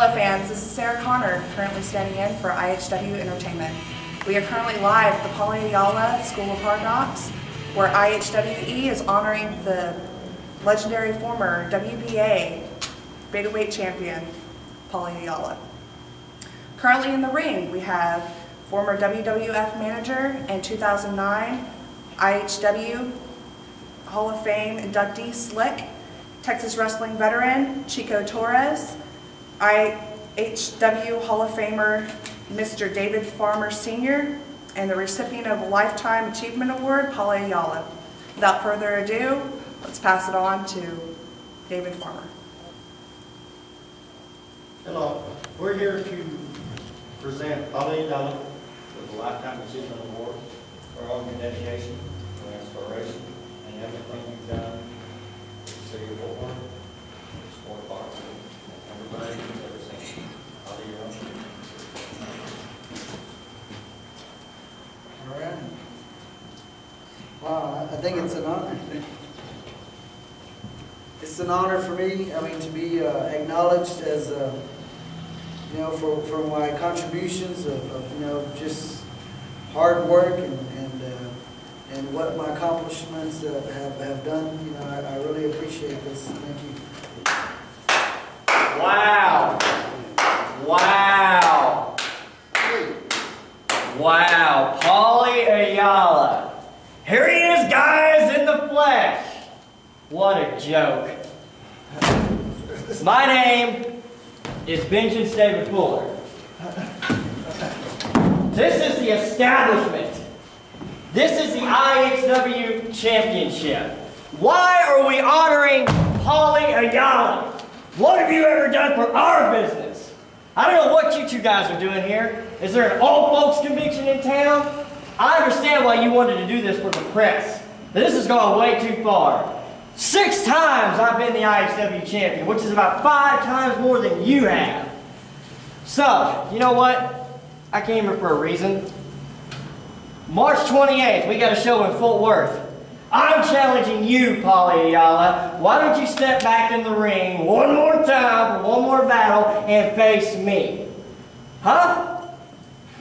Hello fans, this is Sarah Connor, currently standing in for IHW Entertainment. We are currently live at the Paulie Ayala School of Hard Knocks, where IHWE is honoring the legendary former WBA Weight Champion, Paulie Ayala. Currently in the ring, we have former WWF manager and 2009 IHW Hall of Fame inductee Slick, Texas wrestling veteran Chico Torres, IHW Hall of Famer Mr. David Farmer Sr., and the recipient of a Lifetime Achievement Award, Paulie Ayala. Without further ado, let's pass it on to David Farmer. Hello, we're here to present Paulie Ayala with the Lifetime Achievement Award for all your dedication, your inspiration, and everything you've done to the city of Fort boxing, I think it's an honor. It's an honor for me, I mean, to be uh, acknowledged as, uh, you know, for, for my contributions of, of, you know, just hard work and, and, uh, and what my accomplishments uh, have, have done. You know, I, I really appreciate this. Thank you. Wow. Wow. Wow. Paulie Ayala. Here he is, guys, in the flesh. What a joke. My name is Benjamin David Fuller. This is the establishment. This is the IHW Championship. Why are we honoring Paulie Ayala? What have you ever done for our business? I don't know what you two guys are doing here. Is there an old folks convention in town? I understand why you wanted to do this for the press. This has gone way too far. Six times I've been the IHW champion, which is about five times more than you have. So, you know what? I came here for a reason. March 28th, we got a show in Fort Worth. I'm challenging you, Paulie Ayala. Why don't you step back in the ring one more time for one more battle and face me? Huh?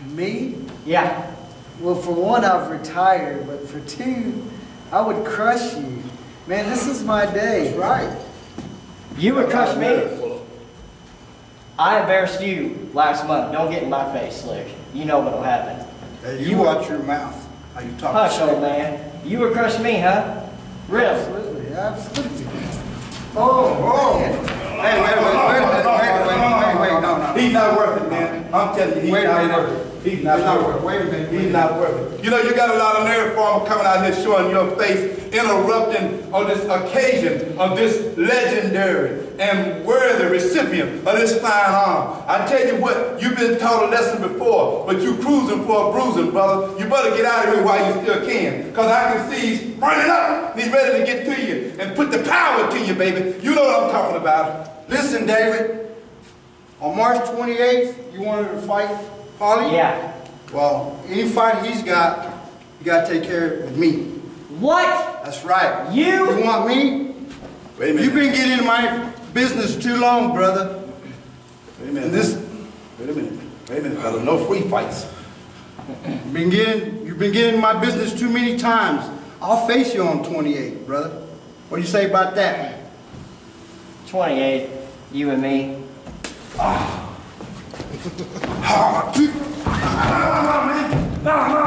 Me? Yeah. Well, for one, I've retired, but for two, I would crush you. Man, this is my day. Right. You would crush me. I embarrassed you last month. Don't get in my face, Slick. You know what'll happen. Hey, You you watch your mouth. Are you talking Hush, old man. You were crushing me, huh? Really? Absolutely, absolutely. Oh, oh. Man. Hey, wait a minute, wait a minute, wait a minute, wait, wait, wait. He's not worth it, man. I'm telling you, he's Wait not worth it. He's not not worth it. wait a minute, He's not worth it. You know, you got a lot of nerve farmer coming out here showing your face, interrupting on this occasion of this legendary and worthy recipient of this fine honor. I tell you what, you've been taught a lesson before, but you cruising for a bruising, brother. You better get out of here while you still can, because I can see he's burning up. He's ready to get to you and put the power to you, baby. You know what I'm talking about. Listen, David, on March 28th, you wanted to fight Holly? Yeah. Well, any fight he's got, you gotta take care of with me. What? That's right. You? You want me? Wait a minute. You've been getting in my business too long, brother. Wait a minute. And this- Wait a minute. Wait a minute, brother. No free fights. You've been getting, you've been getting in my business too many times. I'll face you on 28, brother. What do you say about that? 28, you and me.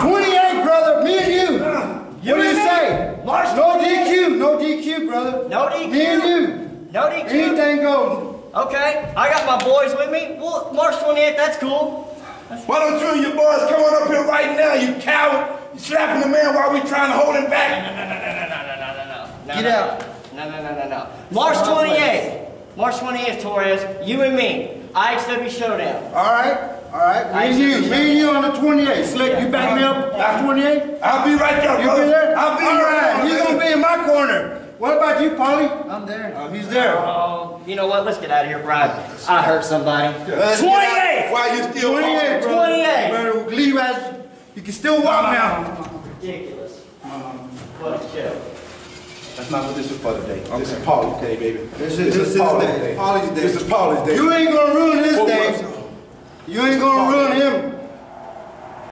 Twenty-eight, brother, me and you. What do you say? March No DQ, no DQ, brother. No DQ? Me and you. No DQ? Anything goes. Okay, I got my boys with me. Well, March 28th, that's cool. Why don't you and your boys come on up here right now, you coward? You slapping the man while we trying to hold him back? No, no, no, no, no, no, no, no, no, no. Get out. No, no, no, no, no. March 28th. March 28th, Torres, you and me. IHW Showdown. All right, all right. Me and you, me and you on the 28th. Slick, you back me up on 28? I'll be right there, You brother. be there? I'll be All right right, there. he's gonna be in my corner. What about you, Paulie? I'm there. Oh, he's there. Oh, you know what? Let's get out of here, Brian. I hurt somebody. Let's get 28th! out While you still 28, brother. 28. You better leave as, you can still walk now. Ridiculous. Uh-huh. What a joke. That's not what this is for today. Okay. This is Paulie's day, baby. This is, this is Paulie's day. Paulie's day. This is Paulie's day. You ain't gonna ruin his day. You ain't gonna ruin him.